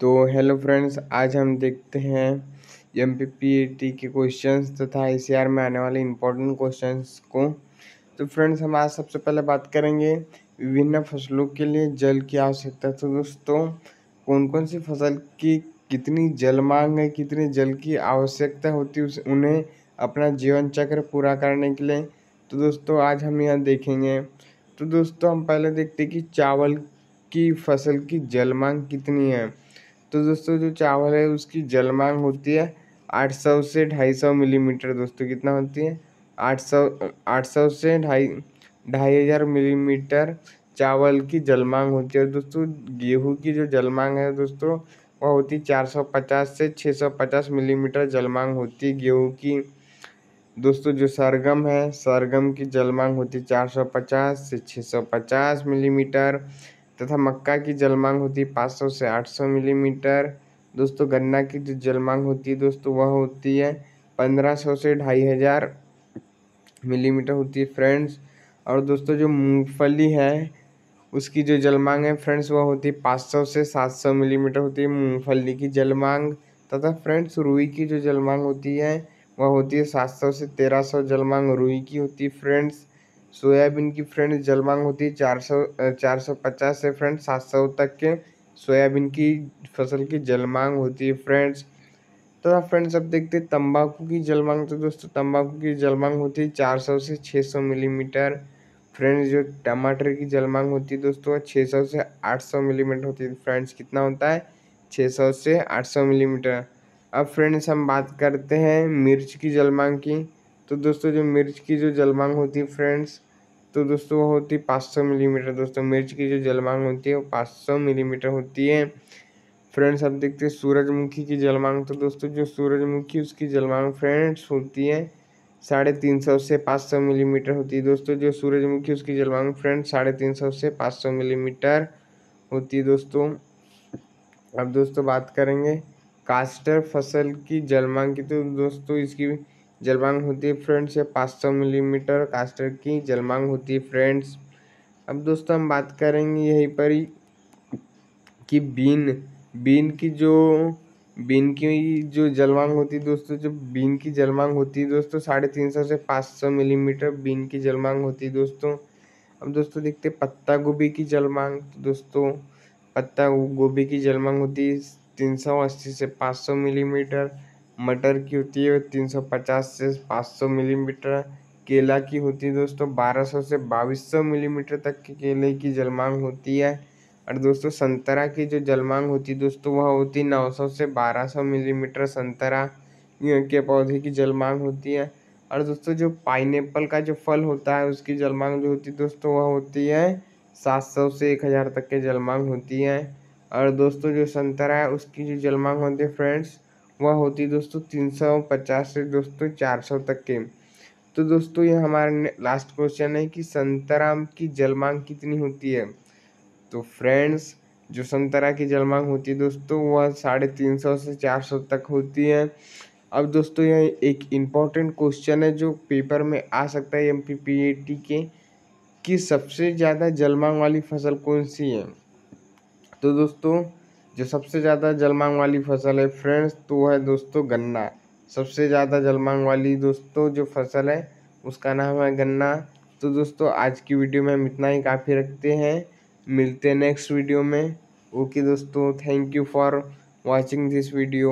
तो hello friends आज हम देखते हैं एम पी के क्वेश्चंस तथा आई में आने वाले इम्पोर्टेंट क्वेश्चंस को। तो फ्रेंड्स हम आज सबसे पहले बात करेंगे विभिन्न फ़सलों के लिए जल की आवश्यकता। तो दोस्तों कौन कौन सी फ़सल की कितनी जल मांग है, कितनी जल की आवश्यकता होती है उन्हें अपना जीवन चक्र पूरा करने के लिए। तो दोस्तों, आज हम यहाँ देखेंगे। तो दोस्तों, हम पहले देखते हैं कि चावल की फ़सल की जल मांग कितनी है। तो दोस्तों, जो चावल है, उसकी जल मांग होती है आठ सौ से ढाई सौ मिलीमीटर दोस्तों, कितना होती है? आठ सौ आठ सौ से ढाई ढाई हज़ार मिलीमीटर चावल की जल मांग होती है। दोस्तों, गेहूँ की जो जल मांग है दोस्तों, वह होती है चार सौ पचास से छः सौ पचास मिलीमीटर जल मांग होती है गेहूँ की। दोस्तों, जो सरगम है, सरगम की जल मांग होती है चार सौ पचास से छः सौ पचास मिलीमीटर। तथा मक्का की जल मांग होती है पाँच सौ से आठ सौ मिलीमीटर। दोस्तों, गन्ना की जो जल मांग होती है दोस्तों, वह होती है पंद्रह सौ से ढाई हज़ार मिलीमीटर होती है, फ्रेंड्स। और दोस्तों, जो मूंगफली है, उसकी जो जल मांग है, फ्रेंड्स, वह होती है पाँच सौ से सात सौ मिलीमीटर होती है मूंगफली की जल मांग तथा फ्रेंड्स, रुई की जो जल मांग होती है, वह होती है सात सौ से तेरह सौ जल मांग रुई की होती है, फ्रेंड्स। सोयाबीन की फ्रेंड जल मांग होती है, चार सौ चार सौ पचास से फ्रेंड सात सौ तक के सोयाबीन की फ़सल की जल मांग होती है फ्रेंड्स। तो फ्रेंड्स अब देखते हैं, तंबाकू की जल मांग तो दोस्तों तंबाकू की जल मांग होती है चार सौ से छः सौ मिलीमीटर। फ्रेंड्स जो टमाटर की जल मांग होती है दोस्तों छः सौ से आठ सौ मिलीमीटर होती है। फ्रेंड्स कितना होता है? छः सौ से आठ सौ मिलीमीटर। अब फ्रेंड्स हम बात करते हैं मिर्च की जल मांग की। तो दोस्तों, जो मिर्च की जो जलमांग होती है फ्रेंड्स तो दोस्तों वो होती है पाँच सौ मिलीमीटर दोस्तों, मिर्च की जो जलमांग होती है वो पाँच सौ मिलीमीटर होती है। फ्रेंड्स अब देखते हैं सूरजमुखी की जलमांग तो दोस्तों जो सूरजमुखी, उसकी जलमांग फ्रेंड्स होती है साढ़े तीन सौ से पाँच सौ मिलीमीटर होती है। दोस्तों, जो सूरजमुखी, उसकी जलमांग फ्रेंड्स साढ़े तीन सौ से पाँच सौ मिलीमीटर होती है दोस्तों। अब दोस्तों बात करेंगे कास्टर फ़सल की जलमांग की तो दोस्तों इसकी जलमांग होती है फ्रेंड्स, या पाँच सौ मिलीमीटर कास्टर की जलमांग होती है फ्रेंड्स। अब दोस्तों हम बात करेंगे यहीं पर ही कि बीन बीन की जो, बीन की जो जलमांग होती है दोस्तों जो बीन की जलमांग होती है दोस्तों, साढ़े तीन सौ से पाँच सौ मिलीमीटर बीन की जलमांग होती है दोस्तों। अब दोस्तों देखते पत्ता गोभी की जलमांग तो दोस्तों पत्ता गोभी की जलमांग होती है तीन सौ अस्सी से पाँच सौ मिलीमीटर। मटर की होती है, तीन सौ पचास से पाँच सौ मिलीमीटर। केला की होती है दोस्तों, बारह सौ से बाईस सौ मिलीमीटर तक के केले की जलमांग होती है। और दोस्तों, संतरा की जो जलमांग होती है दोस्तों, वह होती है नौ सौ से बारह सौ मिलीमीटर संतरा के पौधे की जलमांग होती है। और दोस्तों, जो पाइनएप्पल का जो फल होता है, उसकी जलमांग जो होती है दोस्तों, वह होती है सात सौ से एक हज़ार तक के जलमांग होती है। और दोस्तों, जो संतरा है, उसकी जो जलमांग होती है, फ्रेंड्स वह होती है दोस्तों तीन सौ पचास से दोस्तों चार सौ तक के। तो दोस्तों ये हमारा लास्ट क्वेश्चन है कि संतरा की जलमांग कितनी होती है? तो फ्रेंड्स जो संतरा की जलमांग होती है दोस्तों, वह साढ़े तीन सौ से चार सौ तक होती है। अब दोस्तों यह एक इंपॉर्टेंट क्वेश्चन है जो पेपर में आ सकता है एम पी के, कि सबसे ज़्यादा जलमांग वाली फ़सल कौन सी है? तो दोस्तों जो सबसे ज़्यादा जलमांग वाली फ़सल है फ्रेंड्स तो वो है दोस्तों गन्ना। सबसे ज़्यादा जलमांग वाली दोस्तों जो फ़सल है, उसका नाम है गन्ना। तो दोस्तों, आज की वीडियो में हम इतना ही काफ़ी रखते हैं। मिलते हैं नेक्स्ट वीडियो में। ओके दोस्तों thank you for watching this video